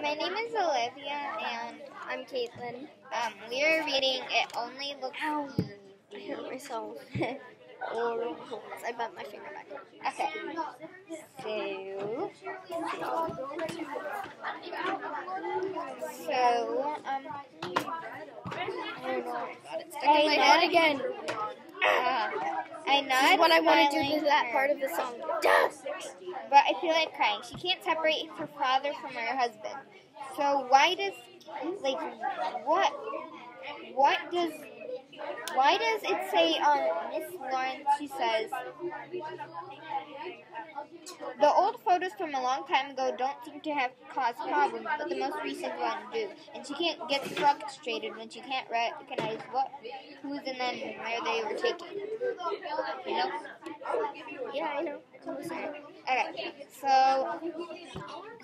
Hi, my name is Olivia, and I'm Caitlin. um, we are reading It Only Looks Ow. I hurt myself. oh, I bent my finger back. Okay. So, so, um, Oh no, I got it stuck in my head again. uh, know This is what I want to do to that part of the song. But I feel like crying. She can't separate her father from her husband. So why does, like, what, what does, why does it say on Miss Lawrence, she says, the old from a long time ago don't seem to have caused problems, but the most recent ones do. And she can't get frustrated when she can't recognize what, who's and then where they were taken. You know? Yeah, I know. Okay, so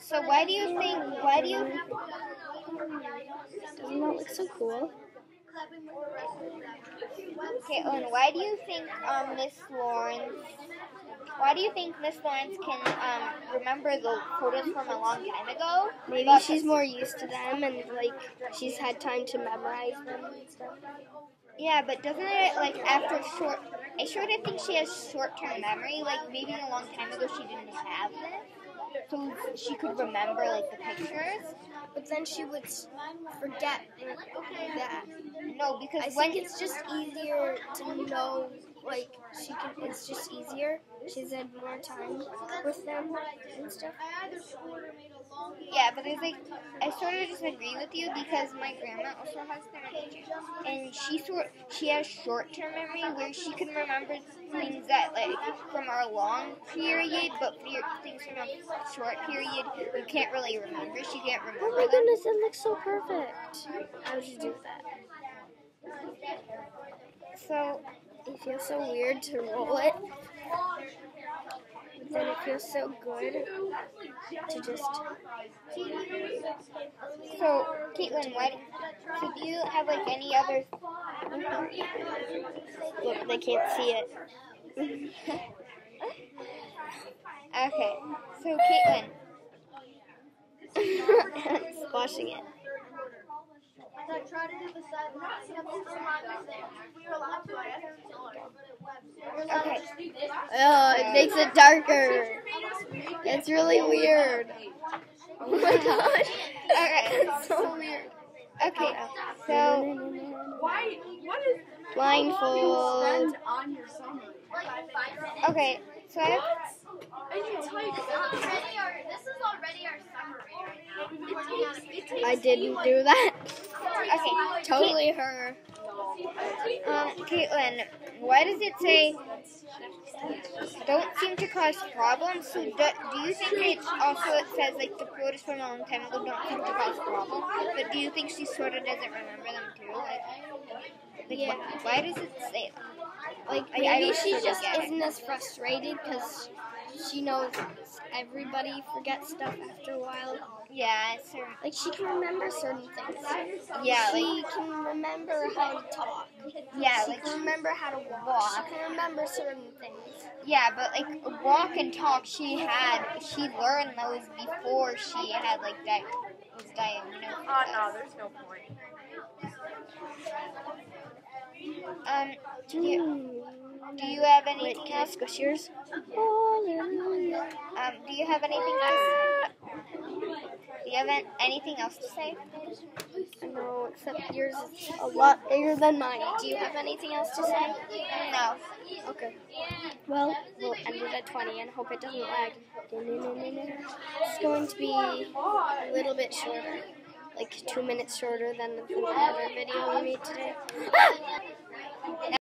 so why do you think why do you Doesn't that look so cool? Okay, Caitlin, why do you think um Miss Lawrence why do you think Miss Lawrence can um remember the photos from a long time ago? Maybe but- she's more used to them and like she's had time to memorize them and stuff. Yeah, but doesn't it like after short I sort of think she has short term memory, like maybe a long time ago she didn't have this. So she could remember like the pictures. But then she would forget that. No, because I when think it's just easier to know, like, she can, it's just easier. She's had more time with them and stuff. Yeah, but it's like I sort of disagree with you because my grandma also has dementia, and she sort she has short term memory where she can remember things that like from our long period, but things from a short period you can't really remember. She can't oh remember. Oh my them. goodness, it looks so perfect. How did you do that? So It feels so weird to roll it. But then it feels so good to just. so Caitlin, what do you have like any other? Look, they can't see it. Okay, so Caitlin, Squashing it. okay, Oh, it makes it darker. It's really weird. Oh my gosh. okay, It's so weird. okay. So Why? What is Blindfold. okay, so I have I didn't do that. okay. Totally her. Um, Caitlin, why does it say don't seem to cause problems? So do, do you think it also it says like the photos from a long time ago don't seem to cause problems? But do you think she sort of doesn't remember them too? Like, like Yeah. wh- why does it say that? Like I- I maybe don't she just it. isn't as frustrated because she knows everybody forgets stuff after a while. Yeah, it's her. Like she can remember certain things. Yeah, she like can remember how to talk. yeah, she like can remember how to walk. walk. She can remember certain things. yeah, but like walk and talk, she had she learned those before she had like di- was diagnosed. with Oh this. no, there's no point. Um, do you, Hmm. do you have Wait, anything can I else? squish yours? Um, do you have anything else? Do you have anything else to say? No, except yours is a lot bigger than mine. Do you have anything else to say? No. Okay. Well, we'll end it at 20 and hope it doesn't lag. It's going to be a little bit shorter. Like two minutes shorter than the other video we made today. Ah!